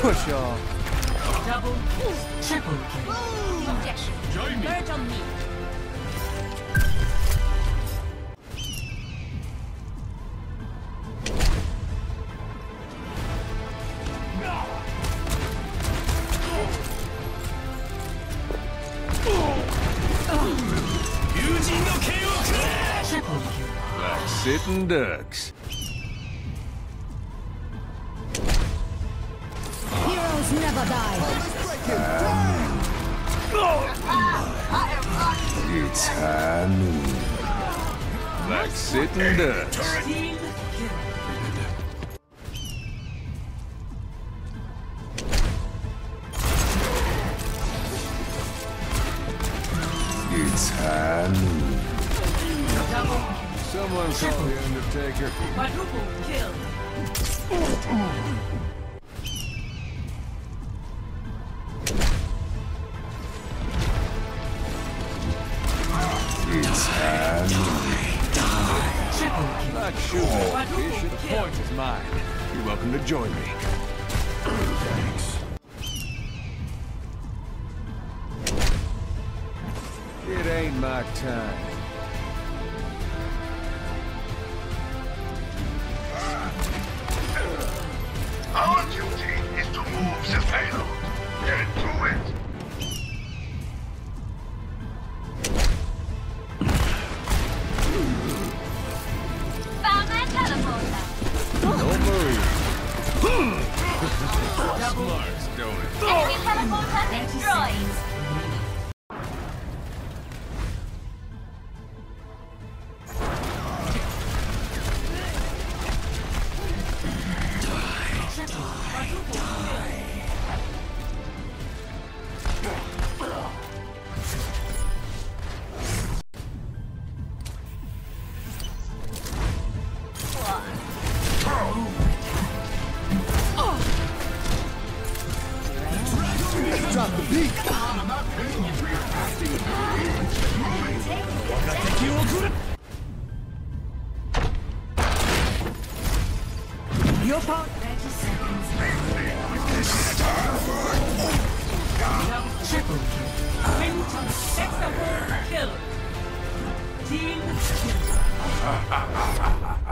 Push off. Double, triple kill. Objection. Join me. Merge on me. Triple kill. Like sitting ducks. Never die. It's high noon. Like sitting ducks. Team kill. It's high noon. Double, Someone call the Undertaker. quadruple kill. It's kill. Not shooting. Quadruple the point is mine. You're welcome to join me. Thanks. It ain't my time. Smarts, don't it? Enemy teleporter destroyed. Drop the beat. your part. 30 seconds. Double, triple kill. Quintuple, sextuple kill. Team kill.